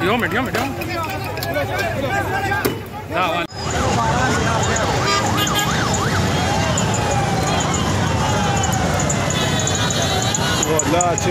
Dio me, dio me, dio me. Ah, vale. Voilà, tu